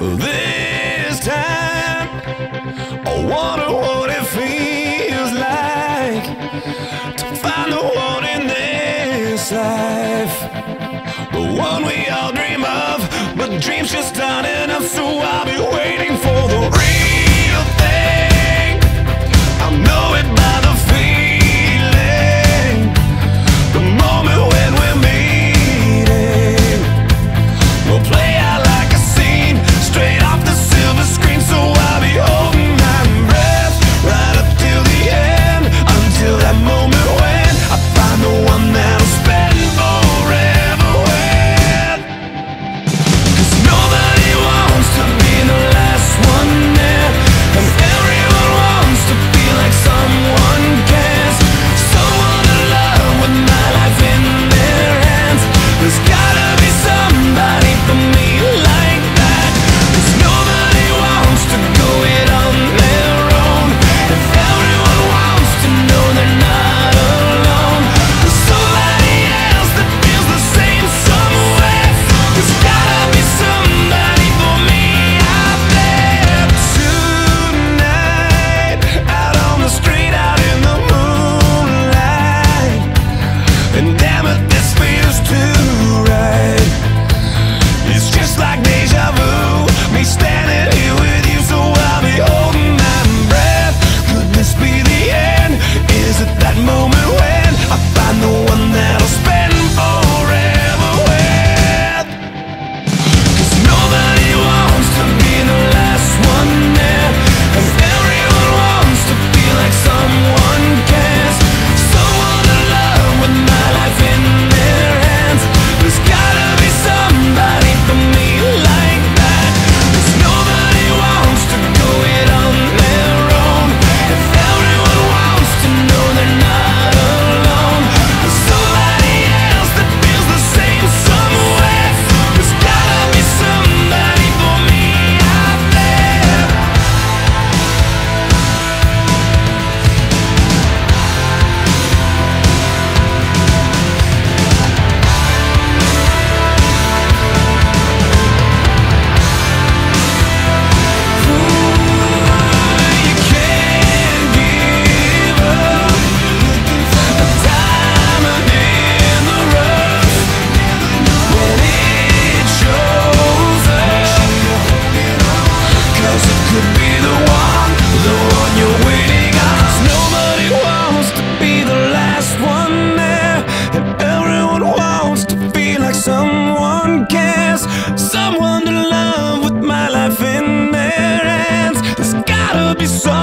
This time, I wonder what it feels like to find the one in this life. The one we all dream of, dreams just aren't enough, so I'll be waiting for the real thing.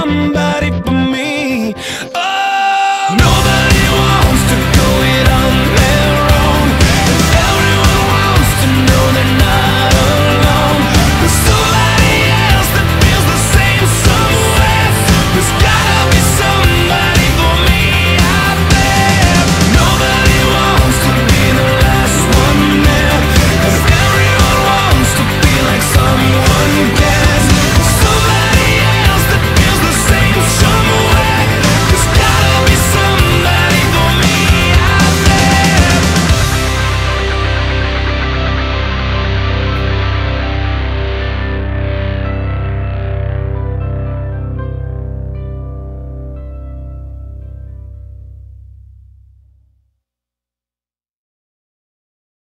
come back.